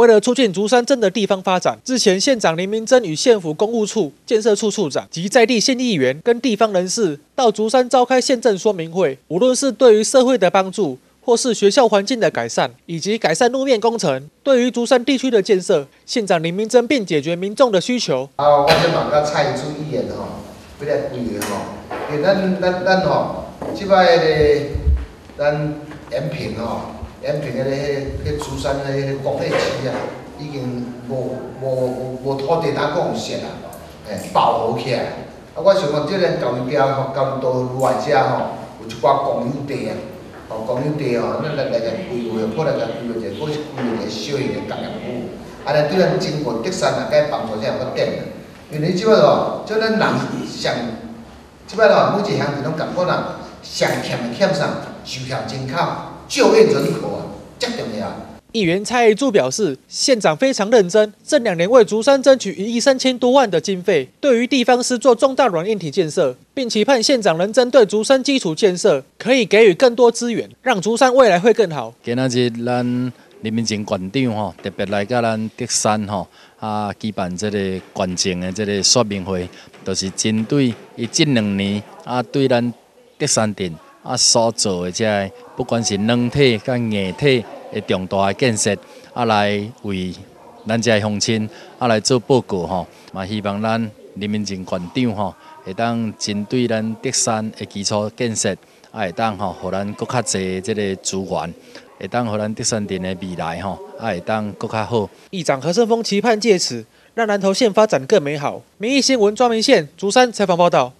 为了促进竹山镇的地方发展，日前县长林明珍与县府公务处建设处处长及在地县议员跟地方人士到竹山召开县政说明会，无论是对于社会的帮助，或是学校环境的改善，以及改善路面工程，对于竹山地区的建设，县长林明珍便解决民众的需求。啊，我先问到蔡主议员吼，要来规划吼，因咱咱咱吼，即摆个咱延平吼。延平个咧，迄竹山个迄工业区啊，已经无无无无土地通讲实啊，诶，饱和起来。啊，我想讲，即个交流标吼，交流道外遮吼，有一寡公有地啊，吼公有地吼，咱来来个规划，可能个规划者，或是规划个小型个工业区，安尼对咱经过德山啊，该帮助才有个点啊。因为即摆吼，即咱人上，即摆吼，每一项地拢共款啊，上欠欠上，就欠人口。就业人口啊，这重要。议员蔡一柱表示，县长非常认真，这两年为竹山争取一亿三千多万的经费，对于地方是做重大软硬体建设，并期盼县长能针对竹山基础建设，可以给予更多资源，让竹山未来会更好。今仔日咱林明前馆长吼，特别来甲咱德山吼啊举办这个关键的这个说明会，都是针对伊近两年啊对咱德山镇。啊，所做的这不管是软体、甲硬体的重大的建设，啊，来为咱这乡亲啊来做报告吼，嘛希望咱人民政馆长吼，会当针对咱德山的基础建设，啊，会当吼，互咱搁较侪这个资源，会当互咱德山镇的未来吼，啊，会当更较好。议长何胜峰期盼借此让南投县发展更美好。民意新闻庄明县竹山采访报道。